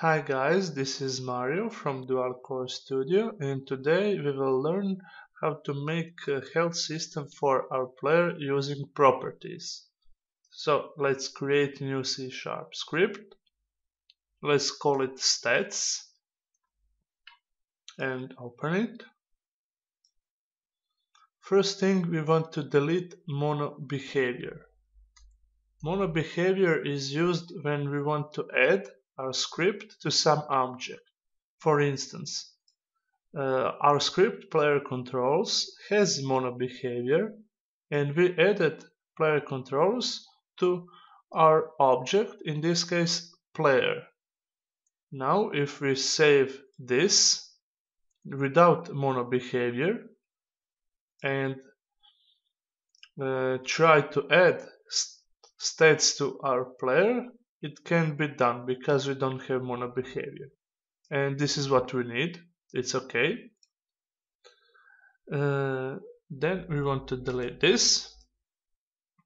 Hi guys, this is Mario from Dual Core Studio and today we will learn how to make a health system for our player using properties. So let's create a new C Sharp script. Let's call it stats and open it. First thing we want to delete mono behavior. Mono behavior is used when we want to add our script to some object. For instance, uh, our script player controls has mono behavior and we added player controls to our object, in this case player. Now if we save this without mono behavior and uh, try to add st stats to our player, it can't be done because we don't have mono behavior. And this is what we need. It's okay. Uh, then we want to delete this.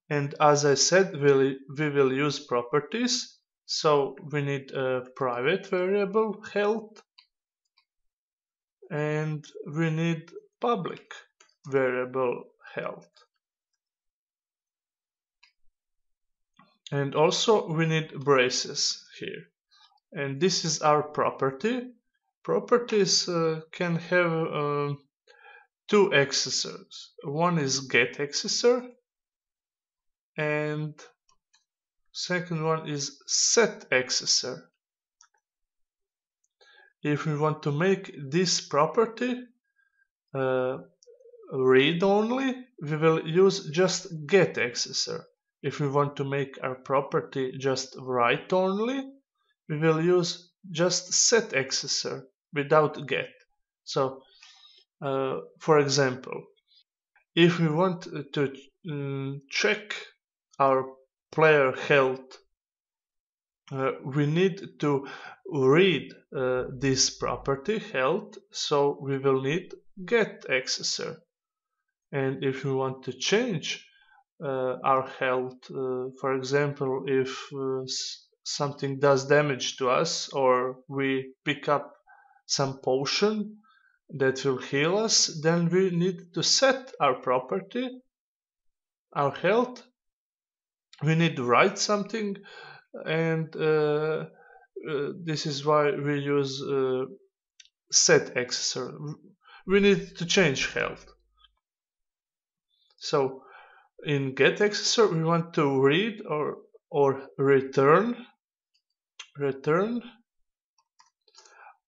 And as I said we'll, we will use properties. So we need a private variable health. And we need public variable health and also we need braces here. And this is our property. Properties uh, can have uh, two accessors one is get accessor and second one is set accessor. If we want to make this property uh, read only we will use just get accessor if we want to make our property just write only, we will use just set accessor without get. So, uh, for example, if we want to um, check our player health, uh, we need to read uh, this property health, so we will need get accessor. And if we want to change uh, our health. Uh, for example, if uh, something does damage to us or we pick up some potion that will heal us, then we need to set our property, our health. We need to write something, and uh, uh, this is why we use uh, set accessor. We need to change health. So in get accessor we want to read or or return return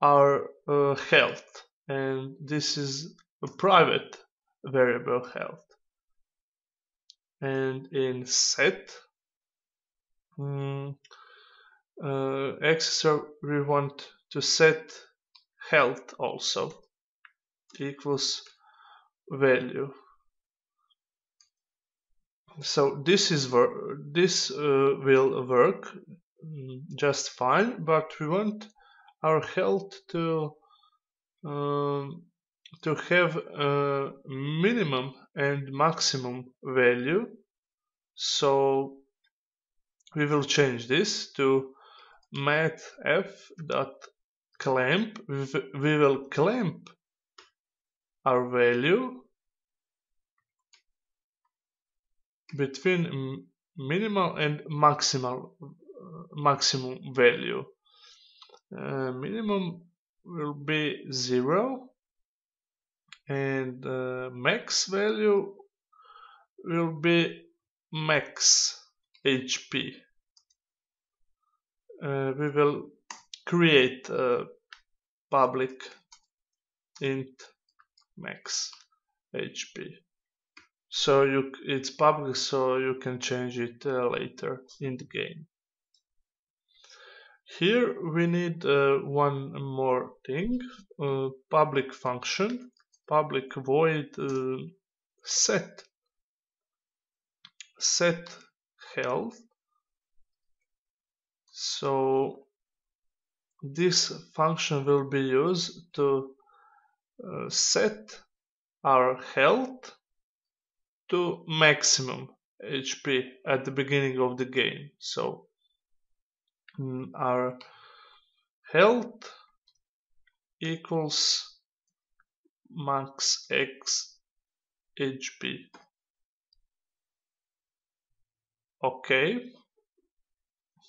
our uh, health. And this is a private variable health. And in set um, uh, accessor we want to set health also equals value so this is this uh, will work mm, just fine but we want our health to um, to have a minimum and maximum value. So we will change this to mathf.clamp we will clamp our value between minimal and maximal maximum value. Uh, minimum will be 0 and uh, max value will be max HP. Uh, we will create a public int max HP so you it's public so you can change it uh, later in the game. Here we need uh, one more thing uh, public function public void uh, set. Set health. So this function will be used to uh, set our health to maximum HP at the beginning of the game. So mm, our health equals max x HP. Okay.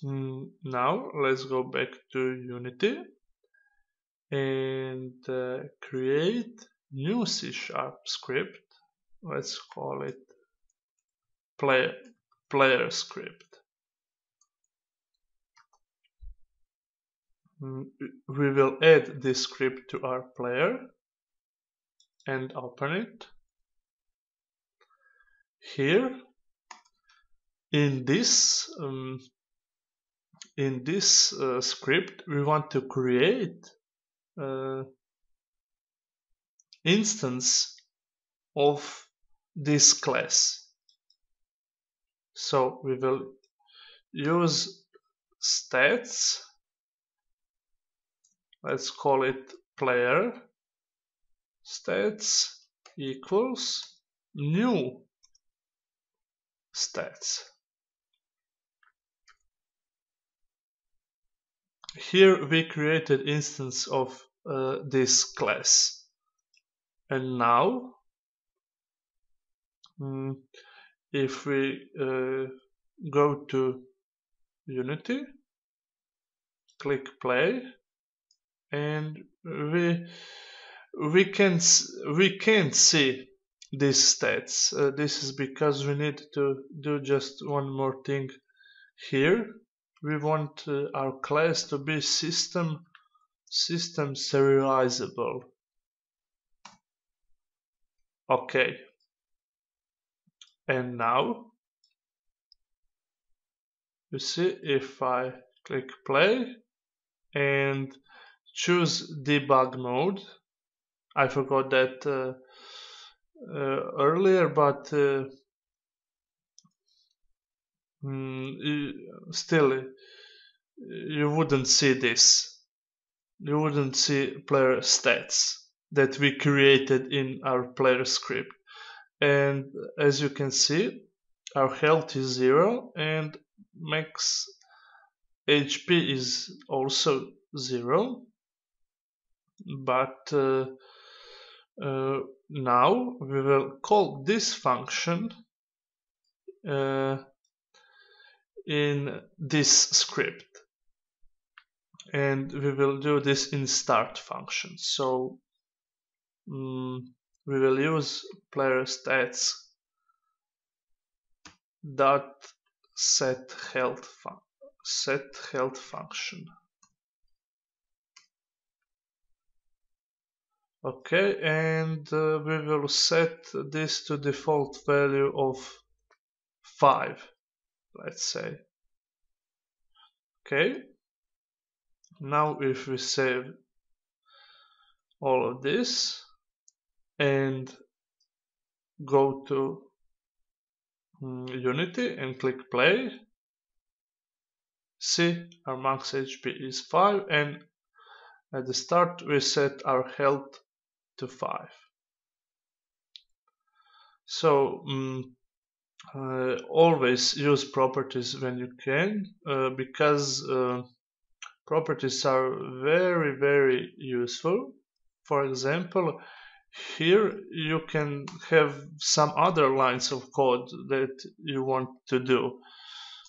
Mm, now let's go back to Unity and uh, create new C sharp script. Let's call it player, player script. Mm, we will add this script to our player and open it. Here in this um, in this uh, script we want to create uh, instance of this class. So we will use stats. Let's call it player. Stats equals new stats. Here we created instance of uh, this class. And now mm, if we uh, go to unity click play and we we can we can't see these stats uh, this is because we need to do just one more thing here we want uh, our class to be system system serializable. Okay. And now you see if I click play and choose debug mode. I forgot that uh, uh, earlier but uh, mm, still you wouldn't see this. You wouldn't see player stats that we created in our player script and as you can see our health is zero and max HP is also zero. But uh, uh, now we will call this function uh, in this script. And we will do this in start function. So um, we will use player stats dot set health set health function. Okay and uh, we will set this to default value of 5 let's say. Okay. Now if we save all of this and go to um, Unity and click play. See our max HP is 5 and at the start we set our health to 5 so um, uh, always use properties when you can uh, because uh, properties are very very useful. For example here you can have some other lines of code that you want to do.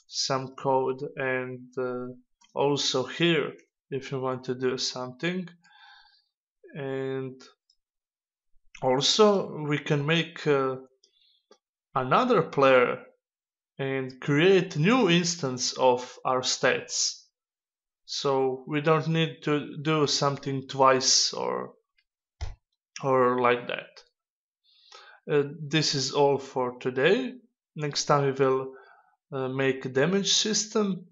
Some code and uh, also here if you want to do something. And also we can make uh, another player and create new instance of our stats. So we don't need to do something twice or or like that. Uh, this is all for today. Next time we will uh, make a damage system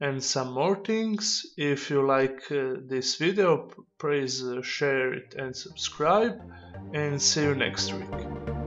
and some more things. If you like uh, this video please uh, share it and subscribe and see you next week